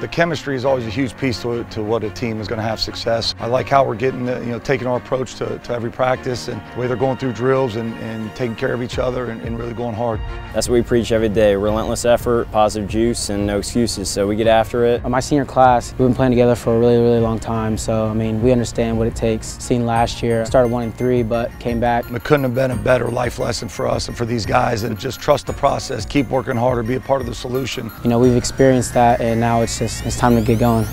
The chemistry is always a huge piece to, to what a team is going to have success. I like how we're getting, the, you know, taking our approach to, to every practice and the way they're going through drills and, and taking care of each other and, and really going hard. That's what we preach every day, relentless effort, positive juice, and no excuses. So we get after it. My senior class, we've been playing together for a really, really long time. So, I mean, we understand what it takes. Seen last year, started one and three, but came back. It couldn't have been a better life lesson for us and for these guys and just trust the process, keep working harder, be a part of the solution. You know, we've experienced that and now it's just, it's time to get going.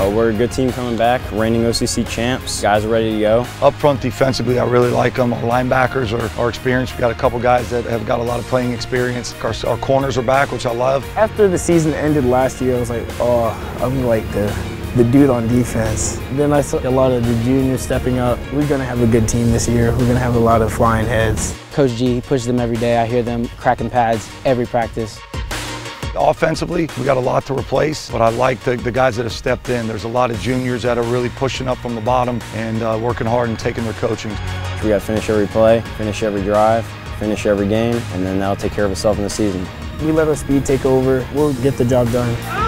Uh, we're a good team coming back, reigning OCC champs. Guys are ready to go. Up front defensively, I really like them. Our linebackers are, are experienced. We've got a couple guys that have got a lot of playing experience. Our, our corners are back, which I love. After the season ended last year, I was like, oh, I'm like the the dude on defense. Then I saw a lot of the juniors stepping up. We're going to have a good team this year. We're going to have a lot of flying heads. Coach G pushes them every day. I hear them cracking pads every practice. Offensively, we got a lot to replace, but I like the, the guys that have stepped in. There's a lot of juniors that are really pushing up from the bottom and uh, working hard and taking their coaching. We got to finish every play, finish every drive, finish every game, and then that'll take care of itself in the season. We let our speed take over. We'll get the job done.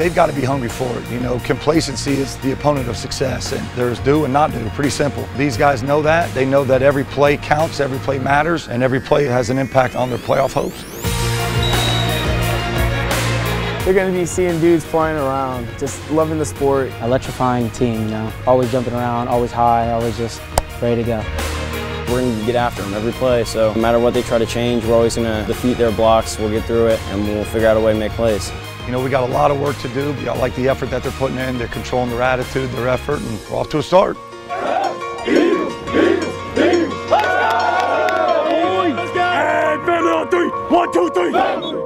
They've got to be hungry for it. You know, complacency is the opponent of success, and there's do and not do. Pretty simple. These guys know that. They know that every play counts, every play matters, and every play has an impact on their playoff hopes. They're going to be seeing dudes flying around, just loving the sport. Electrifying team, you know, always jumping around, always high, always just ready to go we're going to get after them every play. So no matter what they try to change, we're always going to defeat their blocks. We'll get through it, and we'll figure out a way to make plays. You know, we got a lot of work to do. I like the effort that they're putting in. They're controlling their attitude, their effort, and we're off to a start. Eagles, Eagles, Eagles. Let's go! Let's go! And family on three. One, two, three.